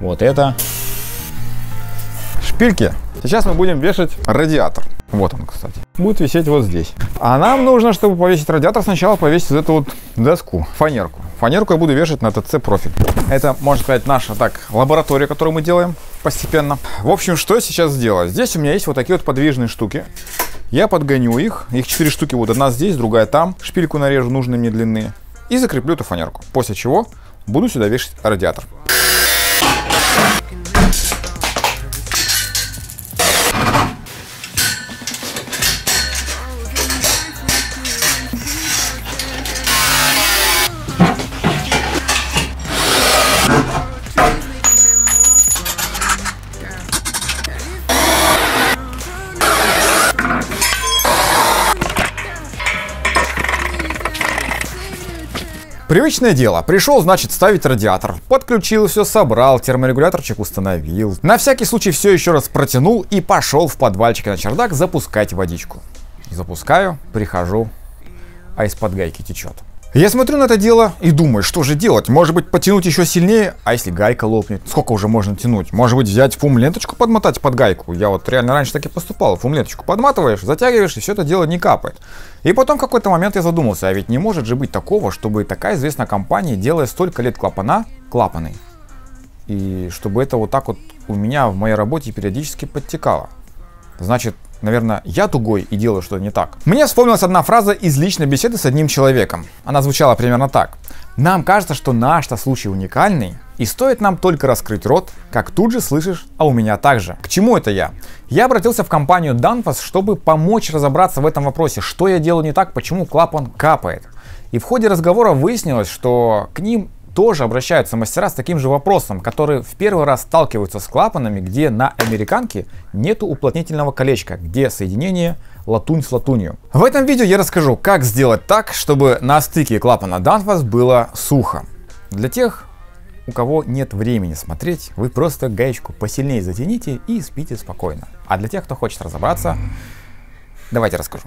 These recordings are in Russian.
вот это. Шпильки. Сейчас мы будем вешать радиатор. Вот он, кстати. Будет висеть вот здесь. А нам нужно, чтобы повесить радиатор, сначала повесить эту вот доску, фанерку. Фанерку я буду вешать на ТЦ профиль. Это, можно сказать, наша так лаборатория, которую мы делаем постепенно. В общем, что я сейчас сделаю? Здесь у меня есть вот такие вот подвижные штуки. Я подгоню их. Их 4 штуки. Вот одна здесь, другая там. Шпильку нарежу нужные мне длины. И закреплю эту фанерку. После чего буду сюда вешать радиатор. Привычное дело. Пришел, значит, ставить радиатор. Подключил все, собрал, терморегуляторчик установил. На всякий случай все еще раз протянул и пошел в подвальчик на чердак запускать водичку. Запускаю, прихожу, а из-под гайки течет. Я смотрю на это дело и думаю, что же делать? Может быть, потянуть еще сильнее? А если гайка лопнет? Сколько уже можно тянуть? Может быть, взять фум-ленточку, подмотать под гайку? Я вот реально раньше так и поступал. Фум-ленточку подматываешь, затягиваешь, и все это дело не капает. И потом в какой-то момент я задумался, а ведь не может же быть такого, чтобы такая известная компания, делая столько лет клапана, клапаны, и чтобы это вот так вот у меня в моей работе периодически подтекало. Значит, Наверное, я тугой и делаю что-то не так. Мне вспомнилась одна фраза из личной беседы с одним человеком. Она звучала примерно так. Нам кажется, что наш-то случай уникальный, и стоит нам только раскрыть рот, как тут же слышишь, а у меня также. К чему это я? Я обратился в компанию Danfoss, чтобы помочь разобраться в этом вопросе, что я делаю не так, почему клапан капает. И в ходе разговора выяснилось, что к ним тоже обращаются мастера с таким же вопросом, которые в первый раз сталкиваются с клапанами, где на американке нету уплотнительного колечка, где соединение латунь с латунью. В этом видео я расскажу, как сделать так, чтобы на стыке клапана Danfoss было сухо. Для тех, у кого нет времени смотреть, вы просто гаечку посильнее затяните и спите спокойно. А для тех, кто хочет разобраться, давайте расскажу.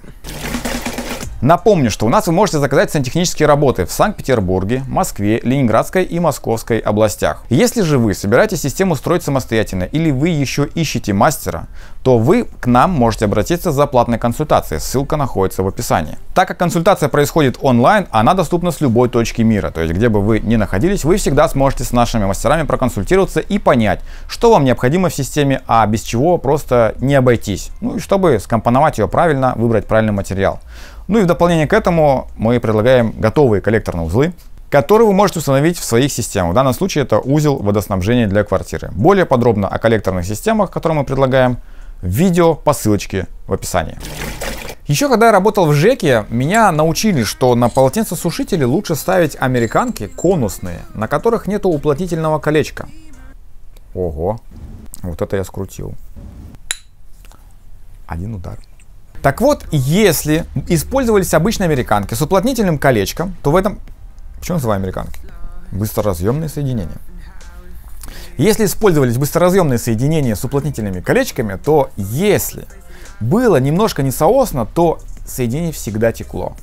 Напомню, что у нас вы можете заказать сантехнические работы в Санкт-Петербурге, Москве, Ленинградской и Московской областях. Если же вы собираетесь систему строить самостоятельно или вы еще ищете мастера, то вы к нам можете обратиться за платной консультацией. Ссылка находится в описании. Так как консультация происходит онлайн, она доступна с любой точки мира. То есть, где бы вы ни находились, вы всегда сможете с нашими мастерами проконсультироваться и понять, что вам необходимо в системе, а без чего просто не обойтись. Ну и чтобы скомпоновать ее правильно, выбрать правильный материал. Ну и в дополнение к этому мы предлагаем готовые коллекторные узлы, которые вы можете установить в своих системах. В данном случае это узел водоснабжения для квартиры. Более подробно о коллекторных системах, которые мы предлагаем, видео по ссылочке в описании. Еще когда я работал в ЖЭКе, меня научили, что на полотенцесушители лучше ставить американки конусные, на которых нет уплотнительного колечка. Ого, вот это я скрутил. Один удар. Так вот, если использовались обычные американки с уплотнительным колечком, то в этом... Почему называю американки? Быстроразъемные соединения. Если использовались быстроразъемные соединения с уплотнительными колечками, то если было немножко несоосно, то соединение всегда текло.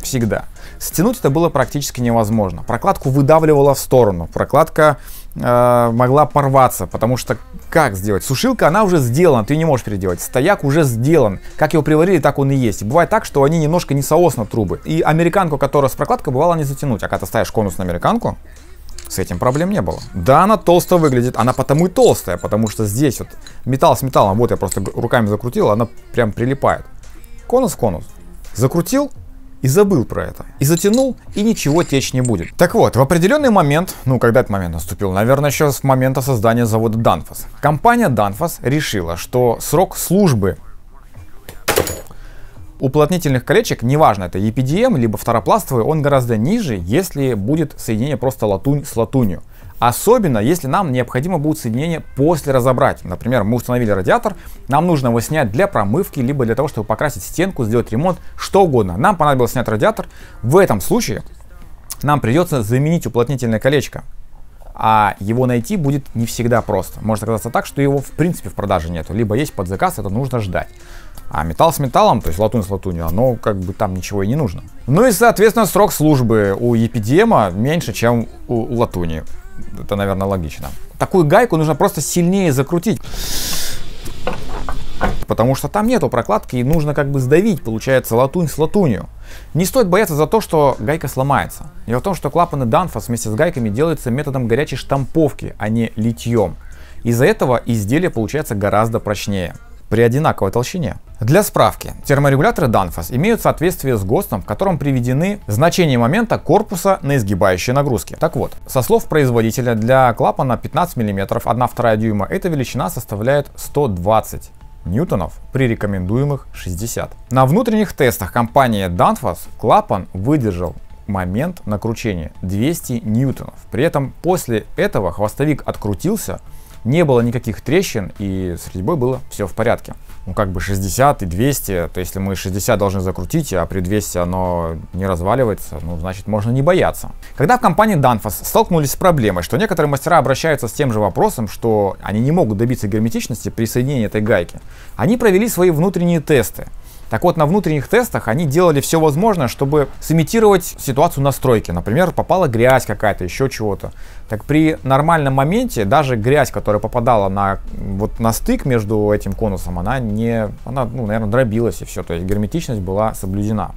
Всегда. Стянуть это было практически невозможно. Прокладку выдавливало в сторону. Прокладка э, могла порваться, потому что как сделать? Сушилка, она уже сделана, ты не можешь переделать. Стояк уже сделан. Как его приварили, так он и есть. Бывает так, что они немножко не соосно трубы. И американку, которая с прокладкой, бывало не затянуть. А когда ты ставишь конус на американку, с этим проблем не было. Да, она толсто выглядит, она потому и толстая, потому что здесь вот металл с металлом, вот я просто руками закрутил, она прям прилипает. Конус конус. Закрутил, и забыл про это. И затянул, и ничего течь не будет. Так вот, в определенный момент, ну когда этот момент наступил, наверное, еще с момента создания завода Danfoss, компания Danfoss решила, что срок службы уплотнительных колечек, неважно, это EPDM, либо второпластовый, он гораздо ниже, если будет соединение просто латунь с латунью. Особенно, если нам необходимо будет соединение после разобрать. Например, мы установили радиатор, нам нужно его снять для промывки, либо для того, чтобы покрасить стенку, сделать ремонт, что угодно. Нам понадобилось снять радиатор. В этом случае нам придется заменить уплотнительное колечко. А его найти будет не всегда просто. Может оказаться так, что его в принципе в продаже нету. Либо есть под заказ, это нужно ждать. А металл с металлом, то есть латунь с латунью, оно как бы там ничего и не нужно. Ну и, соответственно, срок службы у EPDM меньше, чем у латуни. Это, наверное, логично. Такую гайку нужно просто сильнее закрутить. Потому что там нету прокладки и нужно как бы сдавить, получается, латунь с латунью. Не стоит бояться за то, что гайка сломается. Дело в том, что клапаны Danfoss вместе с гайками делаются методом горячей штамповки, а не литьем. Из-за этого изделие получается гораздо прочнее при одинаковой толщине. Для справки, терморегуляторы Danfoss имеют соответствие с ГОСТом, в котором приведены значения момента корпуса на изгибающие нагрузки. Так вот, со слов производителя, для клапана 15 мм 1,2 дюйма эта величина составляет 120 ньютонов при рекомендуемых 60. На внутренних тестах компании Danfoss клапан выдержал момент накручения 200 ньютонов. При этом после этого хвостовик открутился не было никаких трещин, и с резьбой было все в порядке. Ну, как бы 60 и 200, то если мы 60 должны закрутить, а при 200 оно не разваливается, ну, значит, можно не бояться. Когда в компании Danfoss столкнулись с проблемой, что некоторые мастера обращаются с тем же вопросом, что они не могут добиться герметичности при соединении этой гайки, они провели свои внутренние тесты. Так вот, на внутренних тестах они делали все возможное, чтобы сымитировать ситуацию настройки. Например, попала грязь какая-то, еще чего-то. Так при нормальном моменте даже грязь, которая попадала на, вот, на стык между этим конусом, она не, она, ну, наверное, дробилась и все. То есть герметичность была соблюдена.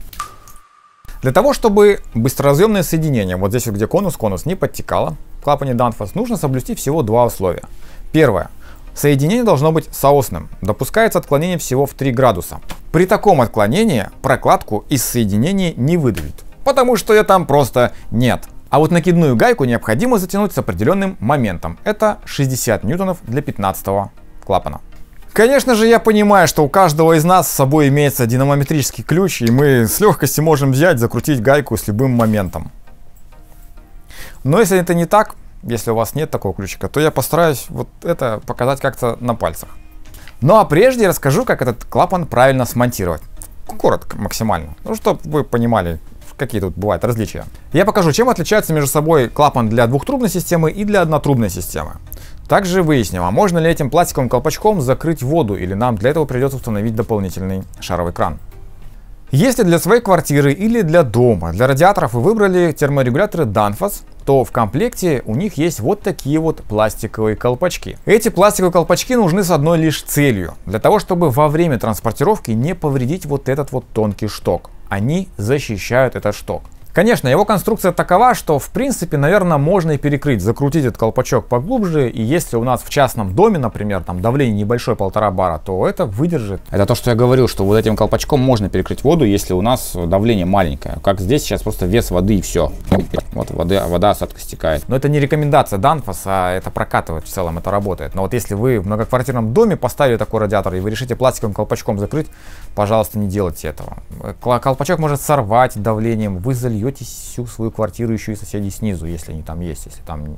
Для того, чтобы быстроразъемное соединение, вот здесь вот где конус-конус, не подтекало в клапане Danfoss, нужно соблюсти всего два условия. Первое. Соединение должно быть соосным. Допускается отклонение всего в 3 градуса. При таком отклонении прокладку из соединения не выдавит, потому что ее там просто нет. А вот накидную гайку необходимо затянуть с определенным моментом. Это 60 ньютонов для 15 клапана. Конечно же, я понимаю, что у каждого из нас с собой имеется динамометрический ключ, и мы с легкостью можем взять, закрутить гайку с любым моментом. Но если это не так, если у вас нет такого ключика, то я постараюсь вот это показать как-то на пальцах. Ну а прежде расскажу, как этот клапан правильно смонтировать. Коротко, максимально. Ну, чтобы вы понимали, какие тут бывают различия. Я покажу, чем отличаются между собой клапан для двухтрубной системы и для однотрубной системы. Также выясним, а можно ли этим пластиковым колпачком закрыть воду, или нам для этого придется установить дополнительный шаровый кран. Если для своей квартиры или для дома, для радиаторов вы выбрали терморегуляторы Danfoss, то в комплекте у них есть вот такие вот пластиковые колпачки. Эти пластиковые колпачки нужны с одной лишь целью. Для того, чтобы во время транспортировки не повредить вот этот вот тонкий шток. Они защищают этот шток. Конечно, его конструкция такова, что в принципе, наверное, можно и перекрыть, закрутить этот колпачок поглубже, и если у нас в частном доме, например, там давление небольшое полтора бара, то это выдержит. Это то, что я говорил, что вот этим колпачком можно перекрыть воду, если у нас давление маленькое. Как здесь сейчас просто вес воды и все. Вот воды, вода осадка стекает. Но это не рекомендация Danfoss, а это прокатывает в целом, это работает. Но вот если вы в многоквартирном доме поставили такой радиатор и вы решите пластиковым колпачком закрыть, пожалуйста, не делайте этого. Колпачок может сорвать давлением, вы зальете всю свою квартиру еще и соседей снизу, если они там есть, если там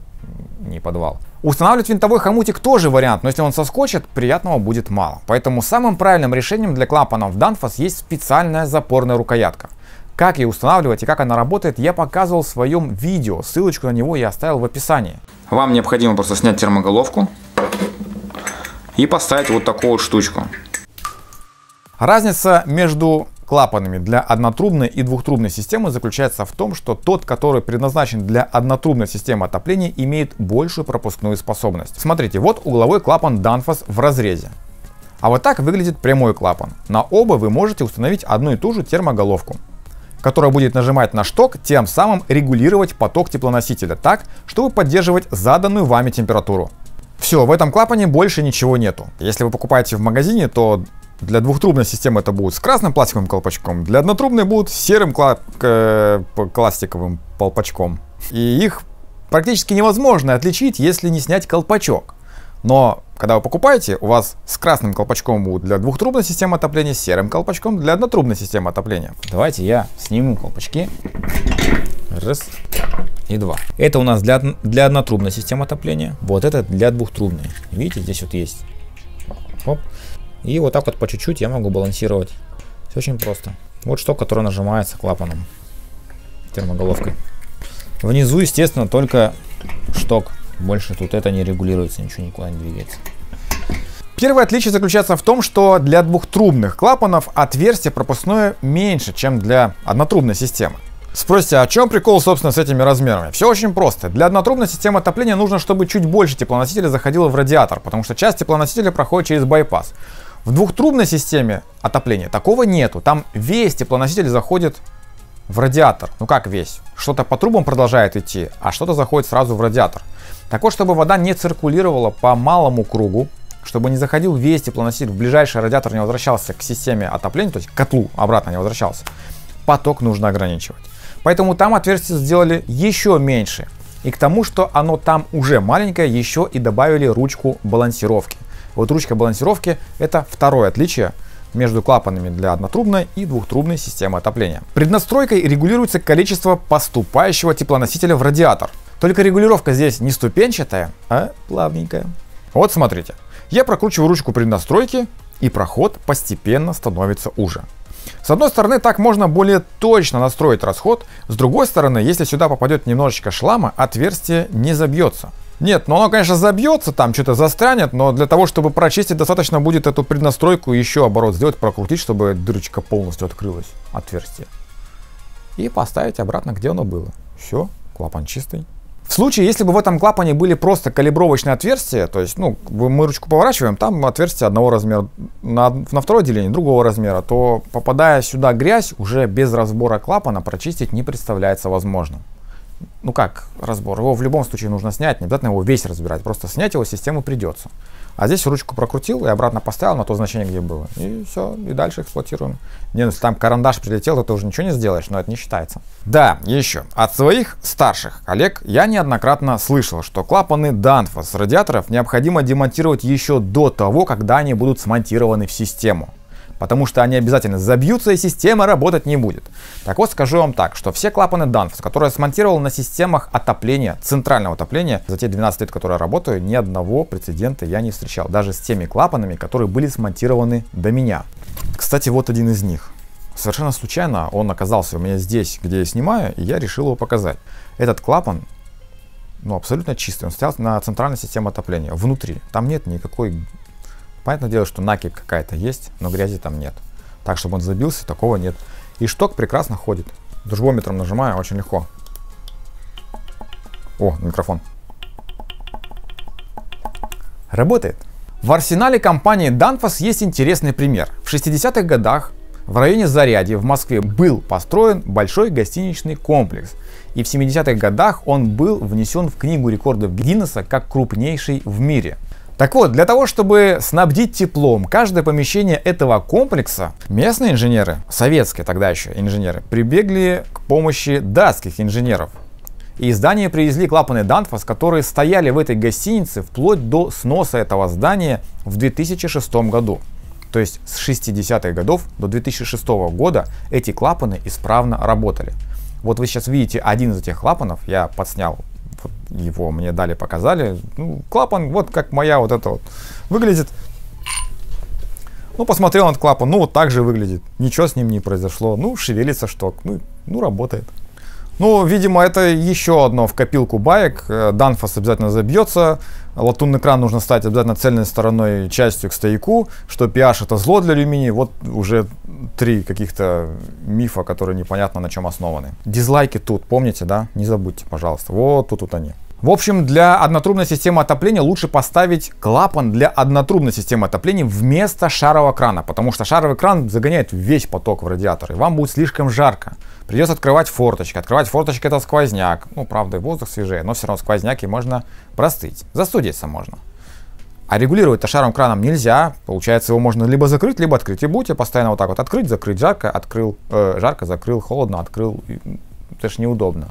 не подвал. Устанавливать винтовой хомутик тоже вариант, но если он соскочит, приятного будет мало. Поэтому самым правильным решением для клапанов Danfoss есть специальная запорная рукоятка. Как ее устанавливать и как она работает, я показывал в своем видео. Ссылочку на него я оставил в описании. Вам необходимо просто снять термоголовку и поставить вот такую вот штучку. Разница между клапанами для однотрубной и двухтрубной системы заключается в том, что тот, который предназначен для однотрубной системы отопления, имеет большую пропускную способность. Смотрите, вот угловой клапан Danfoss в разрезе. А вот так выглядит прямой клапан. На оба вы можете установить одну и ту же термоголовку которая будет нажимать на шток, тем самым регулировать поток теплоносителя так, чтобы поддерживать заданную вами температуру. Все, в этом клапане больше ничего нету. Если вы покупаете в магазине, то для двухтрубной системы это будет с красным пластиковым колпачком, для однотрубной будут с серым кла э, пластиковым колпачком. И их практически невозможно отличить, если не снять колпачок. Но когда вы покупаете, у вас с красным колпачком будут для двухтрубной системы отопления, с серым колпачком для однотрубной системы отопления. Давайте я сниму колпачки. Раз и два. Это у нас для, для однотрубной системы отопления. Вот это для двухтрубной. Видите, здесь вот есть. Оп. И вот так вот по чуть-чуть я могу балансировать. Все очень просто. Вот шток, который нажимается клапаном, термоголовкой. Внизу, естественно, только шток. Больше тут это не регулируется, ничего никуда не двигается. Первое отличие заключается в том, что для двухтрубных клапанов отверстие пропускное меньше, чем для однотрубной системы. Спросите, а чем прикол, собственно, с этими размерами? Все очень просто. Для однотрубной системы отопления нужно, чтобы чуть больше теплоносителя заходило в радиатор, потому что часть теплоносителя проходит через байпас. В двухтрубной системе отопления такого нету. Там весь теплоноситель заходит в радиатор. Ну как весь? Что-то по трубам продолжает идти, а что-то заходит сразу в радиатор. Так вот, чтобы вода не циркулировала по малому кругу, чтобы не заходил весь теплоноситель в ближайший радиатор, не возвращался к системе отопления, то есть к котлу обратно не возвращался, поток нужно ограничивать. Поэтому там отверстие сделали еще меньше. И к тому, что оно там уже маленькое, еще и добавили ручку балансировки. Вот ручка балансировки это второе отличие между клапанами для однотрубной и двухтрубной системы отопления. Преднастройкой регулируется количество поступающего теплоносителя в радиатор. Только регулировка здесь не ступенчатая, а плавненькая. Вот смотрите. Я прокручиваю ручку преднастройки, и проход постепенно становится уже. С одной стороны, так можно более точно настроить расход, с другой стороны, если сюда попадет немножечко шлама, отверстие не забьется. Нет, ну оно, конечно, забьется, там что-то застрянет, но для того, чтобы прочистить, достаточно будет эту преднастройку еще оборот сделать, прокрутить, чтобы дырочка полностью открылась, отверстие. И поставить обратно, где оно было. Все, клапан чистый. В случае, если бы в этом клапане были просто калибровочные отверстия, то есть, ну, мы ручку поворачиваем, там отверстие одного размера, на, на второе деление другого размера, то попадая сюда грязь, уже без разбора клапана прочистить не представляется возможным ну как разбор, его в любом случае нужно снять, не обязательно его весь разбирать, просто снять его систему придется. А здесь ручку прокрутил и обратно поставил на то значение, где было. И все, и дальше эксплуатируем. Не, ну если там карандаш прилетел, то ты уже ничего не сделаешь, но это не считается. Да, еще. От своих старших коллег я неоднократно слышал, что клапаны Danfoss радиаторов необходимо демонтировать еще до того, когда они будут смонтированы в систему потому что они обязательно забьются и система работать не будет. Так вот, скажу вам так, что все клапаны Danfoss, которые я смонтировал на системах отопления, центрального отопления, за те 12 лет, которые я работаю, ни одного прецедента я не встречал, даже с теми клапанами, которые были смонтированы до меня. Кстати, вот один из них. Совершенно случайно он оказался у меня здесь, где я снимаю, и я решил его показать. Этот клапан ну, абсолютно чистый. Он стоял на центральной системе отопления, внутри. Там нет никакой Понятное дело, что накипь какая-то есть, но грязи там нет. Так, чтобы он забился, такого нет. И шток прекрасно ходит. Душбометром нажимаю, очень легко. О, микрофон. Работает. В арсенале компании Danfoss есть интересный пример. В 60-х годах в районе Зарядье в Москве был построен большой гостиничный комплекс. И в 70-х годах он был внесен в книгу рекордов Гиннесса как крупнейший в мире. Так вот, для того, чтобы снабдить теплом каждое помещение этого комплекса, местные инженеры, советские тогда еще инженеры, прибегли к помощи датских инженеров. И из здания привезли клапаны Danfoss, которые стояли в этой гостинице вплоть до сноса этого здания в 2006 году. То есть с 60-х годов до 2006 года эти клапаны исправно работали. Вот вы сейчас видите один из этих клапанов, я подснял его мне дали, показали. Ну, клапан, вот как моя вот это вот выглядит. Ну, посмотрел на этот клапан, ну, вот так же выглядит. Ничего с ним не произошло. Ну, шевелится шток, ну, ну работает. Ну, видимо, это еще одно в копилку баек. Э, Данфос обязательно забьется. Латунный кран нужно ставить обязательно цельной стороной частью к стояку, что pH это зло для алюминия. Вот уже три каких-то мифа, которые непонятно на чем основаны. Дизлайки тут, помните, да? Не забудьте, пожалуйста. Вот тут вот они. В общем, для однотрубной системы отопления лучше поставить клапан для однотрубной системы отопления вместо шарового крана, потому что шаровый кран загоняет весь поток в радиатор, и вам будет слишком жарко. Придется открывать форточки. Открывать форточки это сквозняк. Ну, правда, воздух свежее, но все равно сквозняки можно простыть. Застудиться можно. А регулировать-то шаром краном нельзя. Получается, его можно либо закрыть, либо открыть. И будете постоянно вот так вот открыть, закрыть, жарко, открыл, э, жарко, закрыл, холодно, открыл. Это же неудобно.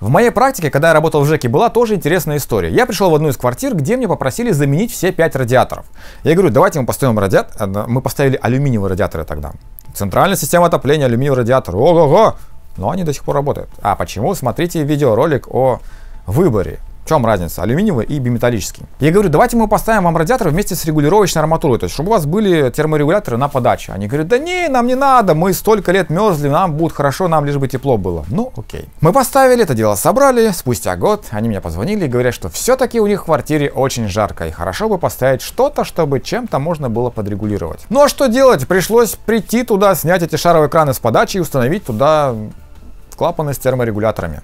В моей практике, когда я работал в ЖЭКе, была тоже интересная история. Я пришел в одну из квартир, где мне попросили заменить все пять радиаторов. Я говорю, давайте мы поставим радиатор. Мы поставили алюминиевые радиаторы тогда. Центральная система отопления, алюминиевый радиатор. Ого-го! Но они до сих пор работают. А почему? Смотрите видеоролик о выборе в чем разница? Алюминиевый и биметаллический. Я говорю, давайте мы поставим вам радиатор вместе с регулировочной арматурой, то есть чтобы у вас были терморегуляторы на подаче. Они говорят, да не, нам не надо, мы столько лет мерзли, нам будет хорошо, нам лишь бы тепло было. Ну, окей. Мы поставили это дело, собрали, спустя год они мне позвонили и говорят, что все-таки у них в квартире очень жарко, и хорошо бы поставить что-то, чтобы чем-то можно было подрегулировать. Ну а что делать? Пришлось прийти туда, снять эти шаровые краны с подачи и установить туда клапаны с терморегуляторами.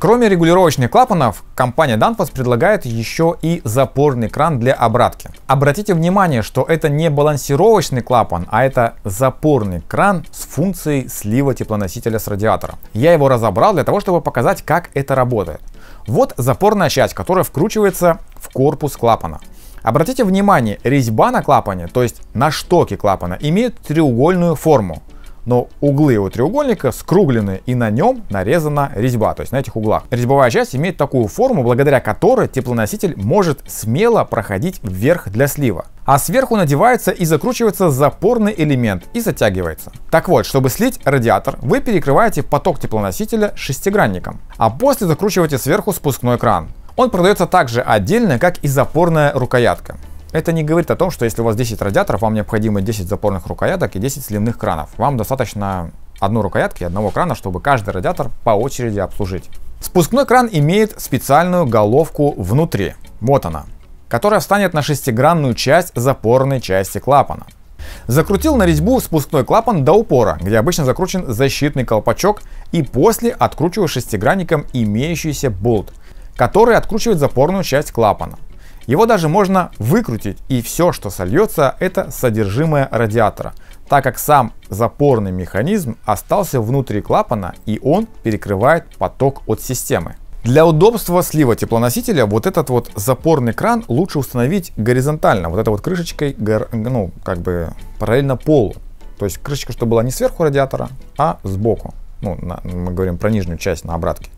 Кроме регулировочных клапанов, компания Danfoss предлагает еще и запорный кран для обратки. Обратите внимание, что это не балансировочный клапан, а это запорный кран с функцией слива теплоносителя с радиатора. Я его разобрал для того, чтобы показать, как это работает. Вот запорная часть, которая вкручивается в корпус клапана. Обратите внимание, резьба на клапане, то есть на штоке клапана, имеет треугольную форму но углы у треугольника скруглены и на нем нарезана резьба, то есть на этих углах. Резьбовая часть имеет такую форму, благодаря которой теплоноситель может смело проходить вверх для слива. А сверху надевается и закручивается запорный элемент и затягивается. Так вот, чтобы слить радиатор, вы перекрываете поток теплоносителя шестигранником, а после закручиваете сверху спускной кран. Он продается также отдельно, как и запорная рукоятка. Это не говорит о том, что если у вас 10 радиаторов, вам необходимо 10 запорных рукояток и 10 сливных кранов. Вам достаточно одной рукоятки и одного крана, чтобы каждый радиатор по очереди обслужить. Спускной кран имеет специальную головку внутри. Вот она которая встанет на шестигранную часть запорной части клапана. Закрутил на резьбу спускной клапан до упора, где обычно закручен защитный колпачок, и после откручиваю шестигранником имеющийся болт, который откручивает запорную часть клапана. Его даже можно выкрутить, и все, что сольется, это содержимое радиатора, так как сам запорный механизм остался внутри клапана, и он перекрывает поток от системы. Для удобства слива теплоносителя вот этот вот запорный кран лучше установить горизонтально, вот этой вот крышечкой, ну, как бы параллельно полу. То есть крышечка, чтобы была не сверху радиатора, а сбоку. Ну, на, мы говорим про нижнюю часть на обратке.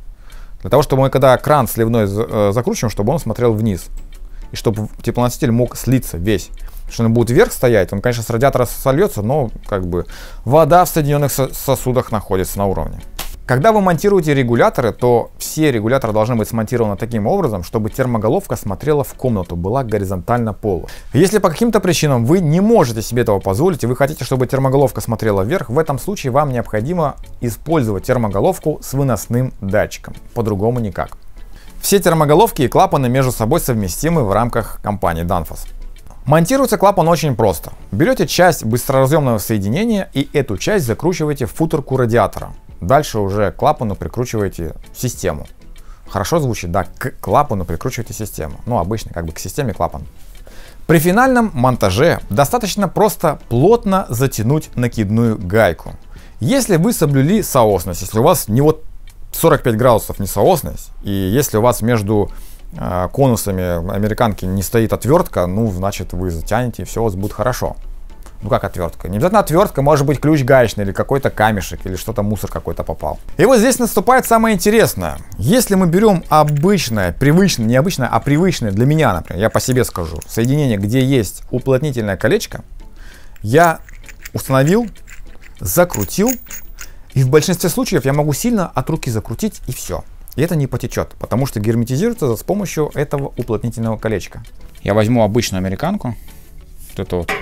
Для того, чтобы мы когда кран сливной э, закручиваем, чтобы он смотрел вниз и чтобы теплоноситель мог слиться весь. Потому что он будет вверх стоять, он, конечно, с радиатора сольется, но как бы вода в соединенных сосудах находится на уровне. Когда вы монтируете регуляторы, то все регуляторы должны быть смонтированы таким образом, чтобы термоголовка смотрела в комнату, была горизонтально полу. Если по каким-то причинам вы не можете себе этого позволить, и вы хотите, чтобы термоголовка смотрела вверх, в этом случае вам необходимо использовать термоголовку с выносным датчиком. По-другому никак. Все термоголовки и клапаны между собой совместимы в рамках компании Danfoss. Монтируется клапан очень просто. Берете часть быстроразъемного соединения и эту часть закручиваете в футерку радиатора. Дальше уже к клапану прикручиваете систему. Хорошо звучит, да, к клапану прикручиваете систему. Ну, обычно как бы к системе клапан. При финальном монтаже достаточно просто плотно затянуть накидную гайку. Если вы соблюли соосность, если у вас не вот 45 градусов несоосность, и если у вас между э, конусами американки не стоит отвертка, ну, значит, вы затянете, и все у вас будет хорошо. Ну как отвертка? Не обязательно отвертка, может быть ключ гаечный или какой-то камешек, или что-то мусор какой-то попал. И вот здесь наступает самое интересное. Если мы берем обычное, привычное, не обычное, а привычное для меня, например, я по себе скажу, соединение, где есть уплотнительное колечко, я установил, закрутил, и в большинстве случаев я могу сильно от руки закрутить и все. И это не потечет, потому что герметизируется с помощью этого уплотнительного колечка. Я возьму обычную американку. Вот это вот.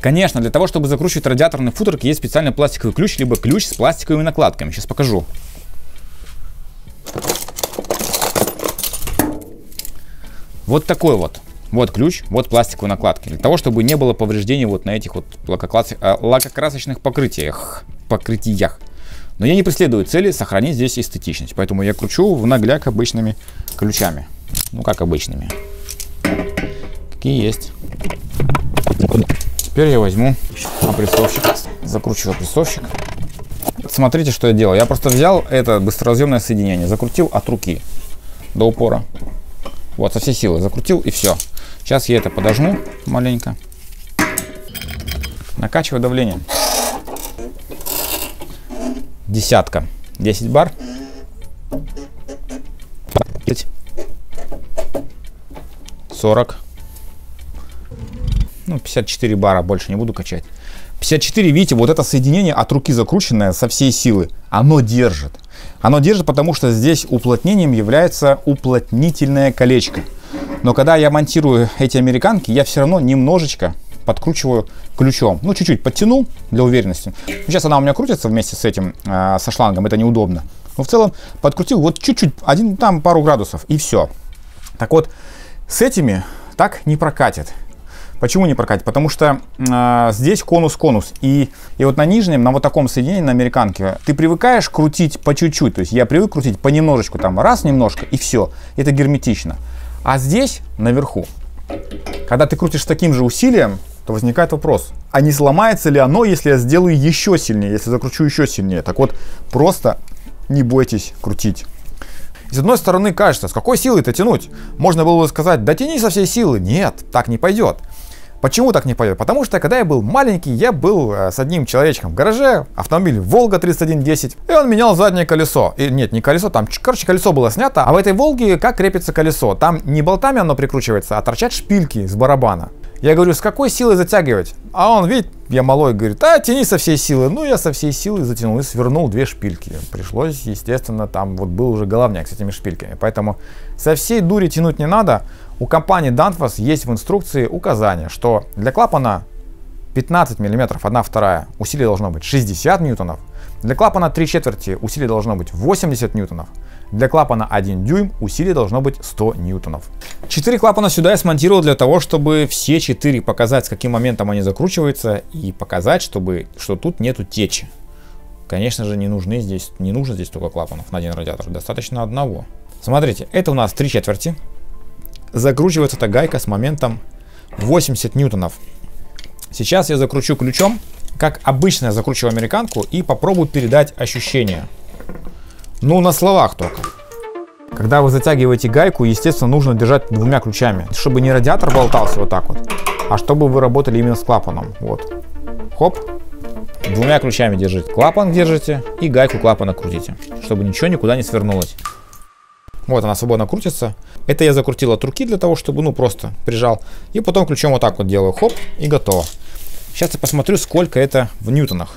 Конечно, для того, чтобы закручивать радиаторный футерки, есть специальный пластиковый ключ, либо ключ с пластиковыми накладками. Сейчас покажу. Вот такой вот. Вот ключ, вот пластиковые накладки. Для того, чтобы не было повреждений вот на этих вот э, лакокрасочных покрытиях. покрытиях. Но я не преследую цели сохранить здесь эстетичность. Поэтому я кручу в нагляк обычными ключами. Ну, как обычными. Какие есть. Теперь я возьму опрессовщик. Закручиваю опрессовщик. Смотрите, что я делал. Я просто взял это быстроразъемное соединение, закрутил от руки до упора. Вот, со всей силы закрутил и все. Сейчас я это подожму маленько. Накачиваю давление. Десятка. 10 бар. 40. Ну, 54 бара, больше не буду качать. 54, видите, вот это соединение от руки закрученное со всей силы, оно держит. Оно держит, потому что здесь уплотнением является уплотнительное колечко. Но когда я монтирую эти американки, я все равно немножечко подкручиваю ключом. Ну, чуть-чуть подтянул для уверенности. Сейчас она у меня крутится вместе с этим, э, со шлангом, это неудобно. Но в целом подкрутил вот чуть-чуть, один там пару градусов и все. Так вот, с этими так не прокатит. Почему не прокатит? Потому что э, здесь конус-конус. И, и вот на нижнем, на вот таком соединении, на американке, ты привыкаешь крутить по чуть-чуть. То есть я привык крутить понемножечку, там раз немножко и все. Это герметично. А здесь, наверху, когда ты крутишь таким же усилием, то возникает вопрос, а не сломается ли оно, если я сделаю еще сильнее, если закручу еще сильнее? Так вот, просто не бойтесь крутить. с одной стороны, кажется, с какой силой это тянуть? Можно было бы сказать, да тяни со всей силы. Нет, так не пойдет. Почему так не пойдет? Потому что, когда я был маленький, я был э, с одним человечком в гараже, автомобиль Волга 3110, и он менял заднее колесо. И, нет, не колесо, там, короче, колесо было снято, а в этой Волге как крепится колесо? Там не болтами оно прикручивается, а торчат шпильки с барабана. Я говорю, с какой силой затягивать? А он, видит, я малой, говорит, а тяни со всей силы. Ну, я со всей силы затянул и свернул две шпильки. Пришлось, естественно, там вот был уже головняк с этими шпильками. Поэтому со всей дури тянуть не надо. У компании Danfoss есть в инструкции указание, что для клапана 15 мм 1 вторая усилие должно быть 60 ньютонов. Для клапана 3 четверти усилие должно быть 80 ньютонов. Для клапана 1 дюйм усилие должно быть 100 ньютонов. Четыре клапана сюда я смонтировал для того, чтобы все четыре показать, с каким моментом они закручиваются и показать, чтобы, что тут нету течи. Конечно же, не нужны здесь, не нужно здесь только клапанов на один радиатор, достаточно одного. Смотрите, это у нас 3 четверти. Закручивается эта гайка с моментом 80 ньютонов. Сейчас я закручу ключом, как обычно я закручиваю американку и попробую передать ощущение. Ну, на словах только. Когда вы затягиваете гайку, естественно, нужно держать двумя ключами, чтобы не радиатор болтался вот так вот, а чтобы вы работали именно с клапаном. Вот. Хоп. Двумя ключами держите. Клапан держите и гайку клапана крутите, чтобы ничего никуда не свернулось. Вот она свободно крутится. Это я закрутил от руки для того, чтобы, ну, просто прижал. И потом ключом вот так вот делаю. Хоп, и готово. Сейчас я посмотрю, сколько это в ньютонах.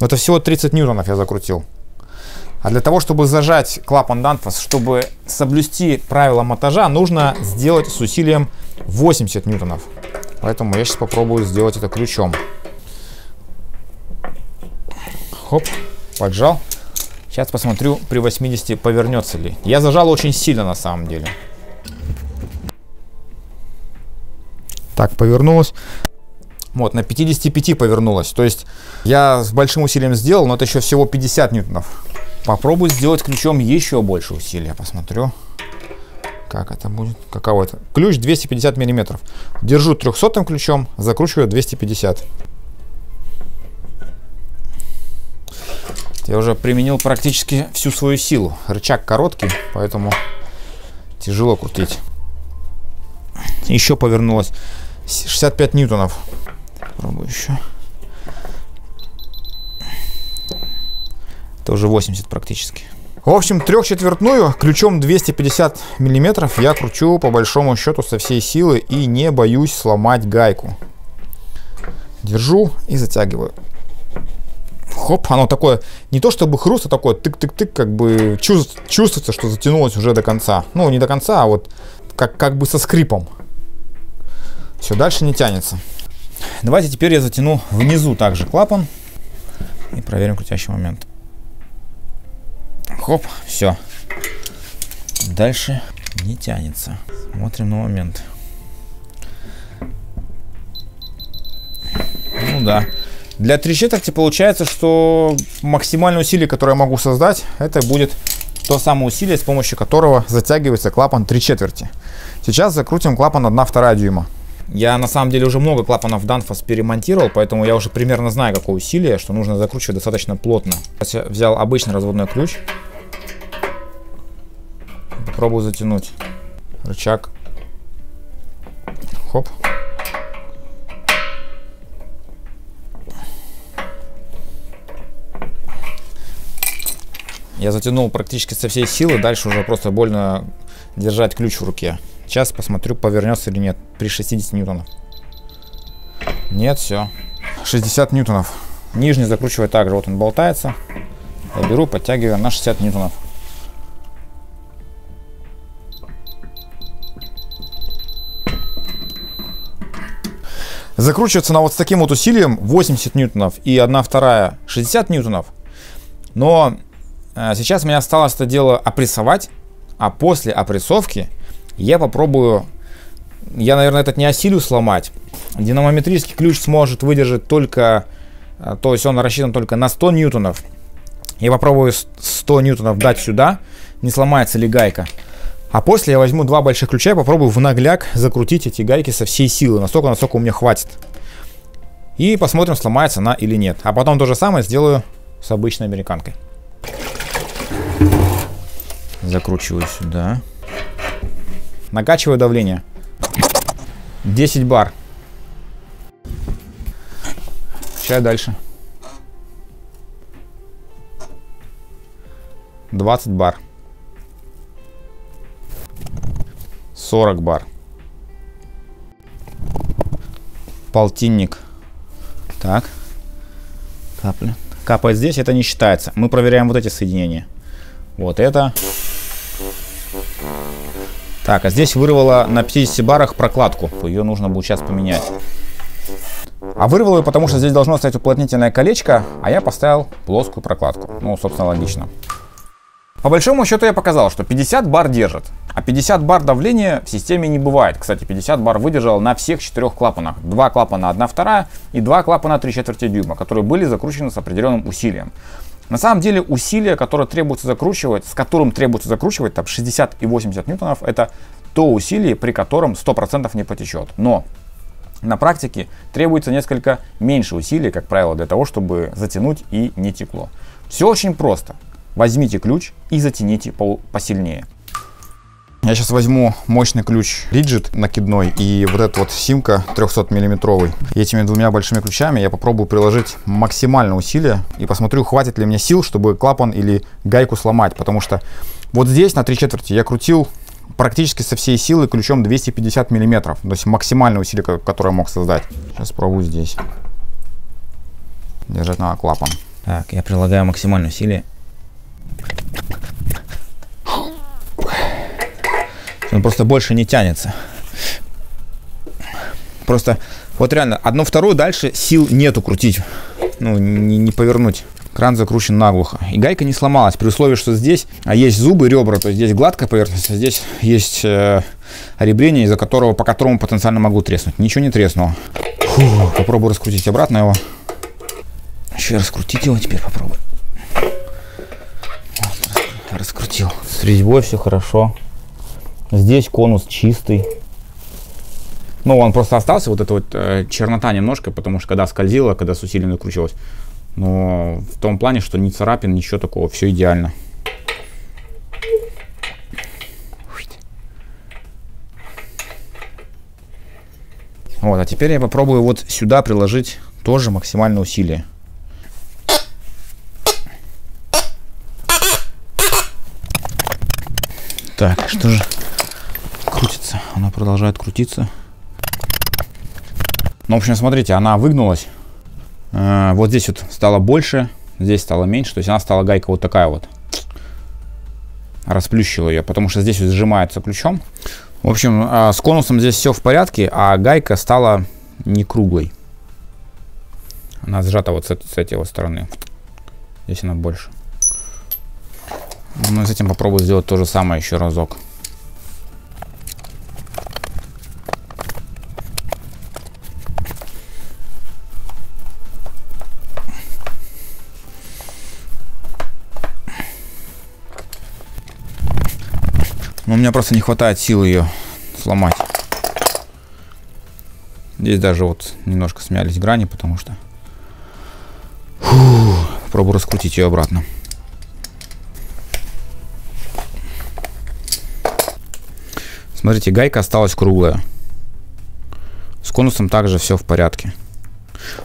Это всего 30 ньютонов я закрутил. А для того, чтобы зажать клапан Danfoss, чтобы соблюсти правила монтажа, нужно сделать с усилием 80 ньютонов. Поэтому я сейчас попробую сделать это ключом. Хоп, поджал. Сейчас посмотрю при 80 повернется ли. Я зажал очень сильно на самом деле. Так, повернулось. Вот, на 55 повернулась. То есть я с большим усилием сделал, но это еще всего 50 ньютонов. Попробую сделать ключом еще больше усилия. Посмотрю, как это будет. Каково это? Ключ 250 миллиметров. Держу 300 ключом, закручиваю 250. Я уже применил практически всю свою силу. Рычаг короткий, поэтому тяжело крутить. Еще повернулось 65 ньютонов. Попробую еще. Это уже 80 практически. В общем, трехчетвертную ключом 250 миллиметров я кручу по большому счету со всей силы и не боюсь сломать гайку. Держу и затягиваю. Хоп, оно такое, не то чтобы хруст, а такое тык-тык-тык, как бы чувств, чувствуется, что затянулось уже до конца. Ну, не до конца, а вот как, как бы со скрипом. Все, дальше не тянется. Давайте теперь я затяну внизу также клапан и проверим крутящий момент. Хоп, все. Дальше не тянется. Смотрим на момент. Ну да. Для три четверти получается, что максимальное усилие, которое я могу создать, это будет то самое усилие, с помощью которого затягивается клапан 3 четверти. Сейчас закрутим клапан 1-2 дюйма. Я на самом деле уже много клапанов Danfoss перемонтировал, поэтому я уже примерно знаю, какое усилие, что нужно закручивать достаточно плотно. Сейчас я взял обычный разводной ключ. Попробую затянуть рычаг. Хоп. Я затянул практически со всей силы, дальше уже просто больно держать ключ в руке. Сейчас посмотрю, повернется или нет при 60 ньютонов. Нет, все. 60 ньютонов. Нижний закручиваю также. Вот он болтается. Я беру, подтягиваю на 60 ньютонов. Закручивается на вот с таким вот усилием 80 ньютонов и 1 вторая 60 ньютонов. Но сейчас мне осталось это дело опрессовать, а после опрессовки я попробую, я, наверное, этот не осилю сломать. Динамометрический ключ сможет выдержать только, а, то есть он рассчитан только на 100 ньютонов. Я попробую 100 ньютонов дать сюда, не сломается ли гайка. А после я возьму два больших ключа и попробую в нагляк закрутить эти гайки со всей силы, настолько, насколько у меня хватит. И посмотрим, сломается она или нет. А потом то же самое сделаю с обычной американкой. Закручиваю сюда. Накачиваю давление. 10 бар. Включаю дальше. 20 бар. 40 бар. Полтинник. Так. Капля. Капает здесь, это не считается. Мы проверяем вот эти соединения. Вот это. Так, а здесь вырвало на 50 барах прокладку. Ее нужно будет сейчас поменять. А вырвало ее, потому что здесь должно стоять уплотнительное колечко, а я поставил плоскую прокладку. Ну, собственно, логично. По большому счету я показал, что 50 бар держит. А 50 бар давления в системе не бывает. Кстати, 50 бар выдержал на всех четырех клапанах. Два клапана 1 вторая и два клапана 3 четверти дюйма, которые были закручены с определенным усилием. На самом деле усилие, которое требуется закручивать, с которым требуется закручивать там 60 и 80 ньютонов, это то усилие, при котором 100% не потечет. Но на практике требуется несколько меньше усилий, как правило, для того, чтобы затянуть и не текло. Все очень просто. Возьмите ключ и затяните посильнее. Я сейчас возьму мощный ключ Rigid накидной и вот этот вот симка 300 миллиметровый. Этими двумя большими ключами я попробую приложить максимальное усилие и посмотрю, хватит ли мне сил, чтобы клапан или гайку сломать. Потому что вот здесь на три четверти я крутил практически со всей силы ключом 250 миллиметров. То есть максимальное усилие, которое я мог создать. Сейчас пробую здесь. Держать на клапан. Так, я прилагаю максимальное усилие. Он просто больше не тянется. Просто вот реально одну вторую дальше сил нету крутить. Ну, не, не повернуть. Кран закручен наглухо. И гайка не сломалась, при условии, что здесь а есть зубы, ребра, то есть здесь гладкая поверхность, а здесь есть э, ребрение, из-за которого, по которому потенциально могу треснуть. Ничего не треснуло. Фу, попробую раскрутить обратно его. Еще раскрутить его теперь попробую. Раскрутил. С резьбой все хорошо. Здесь конус чистый. Ну, он просто остался, вот эта вот э, чернота немножко, потому что когда скользила, когда с усилием накручивалась. Но в том плане, что ни царапин, ничего такого, все идеально. Вот, а теперь я попробую вот сюда приложить тоже максимальное усилие. Так, что же крутится? Она продолжает крутиться. Ну, в общем, смотрите, она выгнулась. Э, вот здесь вот стало больше, здесь стало меньше. То есть она стала гайка вот такая вот. Расплющила ее, потому что здесь вот сжимается ключом. В общем, э, с конусом здесь все в порядке, а гайка стала не круглой. Она сжата вот с, с этой вот стороны. Здесь она больше. Ну, с этим попробую сделать то же самое еще разок. Но у меня просто не хватает силы ее сломать. Здесь даже вот немножко смялись грани, потому что... Фу, попробую раскрутить ее обратно. Смотрите, гайка осталась круглая. С конусом также все в порядке.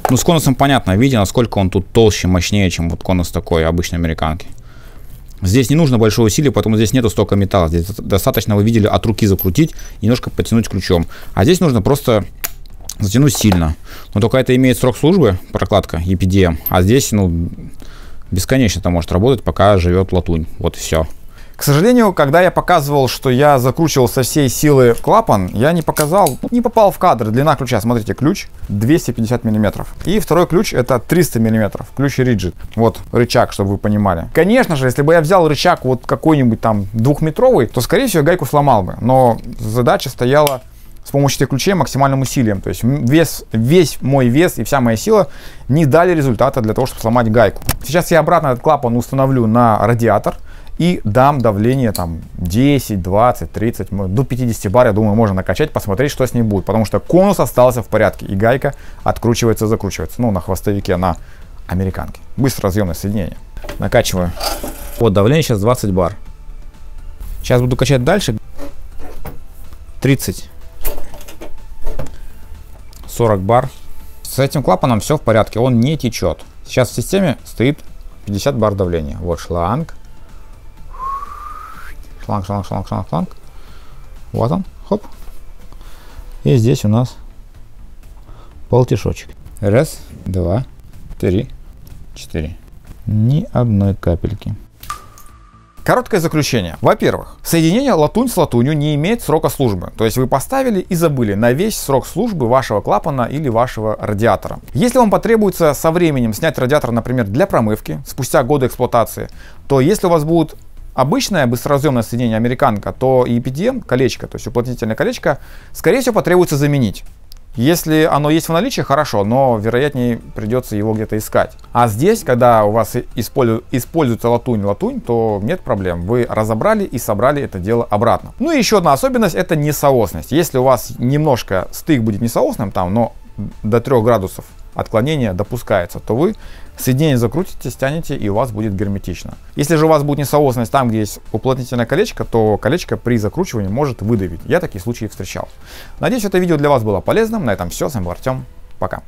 Ну, с конусом понятно, видите, насколько он тут толще, мощнее, чем вот конус такой обычной американки. Здесь не нужно большое усилие, потому здесь нету столько металла. Здесь достаточно, вы видели, от руки закрутить немножко потянуть ключом. А здесь нужно просто затянуть сильно. Но только это имеет срок службы, прокладка EPDM. А здесь, ну, бесконечно это может работать, пока живет латунь. Вот и все. К сожалению, когда я показывал, что я закручивал со всей силы клапан, я не показал, не попал в кадр. Длина ключа, смотрите, ключ 250 миллиметров. И второй ключ это 300 миллиметров, ключ Rigid. Вот рычаг, чтобы вы понимали. Конечно же, если бы я взял рычаг вот какой-нибудь там двухметровый, то скорее всего гайку сломал бы. Но задача стояла с помощью этих ключей максимальным усилием. То есть вес, весь мой вес и вся моя сила не дали результата для того, чтобы сломать гайку. Сейчас я обратно этот клапан установлю на радиатор и дам давление там 10, 20, 30, до 50 бар, я думаю, можно накачать, посмотреть, что с ней будет. Потому что конус остался в порядке, и гайка откручивается, закручивается. Ну, на хвостовике, на американке. Быстро разъемное соединение. Накачиваю. Вот давление сейчас 20 бар. Сейчас буду качать дальше. 30. 40 бар. С этим клапаном все в порядке, он не течет. Сейчас в системе стоит 50 бар давления. Вот шланг. Шланг, шланг, шланг, шланг, шланг. Вот он, хоп. И здесь у нас полтишочек. Раз, два, три, четыре. Ни одной капельки. Короткое заключение. Во-первых, соединение латунь с латунью не имеет срока службы. То есть вы поставили и забыли на весь срок службы вашего клапана или вашего радиатора. Если вам потребуется со временем снять радиатор, например, для промывки, спустя годы эксплуатации, то если у вас будет обычное быстроразъемное соединение американка, то EPDM, колечко, то есть уплотнительное колечко, скорее всего потребуется заменить. Если оно есть в наличии, хорошо, но вероятнее придется его где-то искать. А здесь, когда у вас используется латунь-латунь, то нет проблем. Вы разобрали и собрали это дело обратно. Ну и еще одна особенность, это несоосность. Если у вас немножко стык будет несоосным там, но до 3 градусов отклонения допускается, то вы соединение закрутите, стянете и у вас будет герметично. Если же у вас будет несоосность там, где есть уплотнительное колечко, то колечко при закручивании может выдавить. Я такие случаи встречал. Надеюсь, это видео для вас было полезным. На этом все. С вами был Артем. Пока.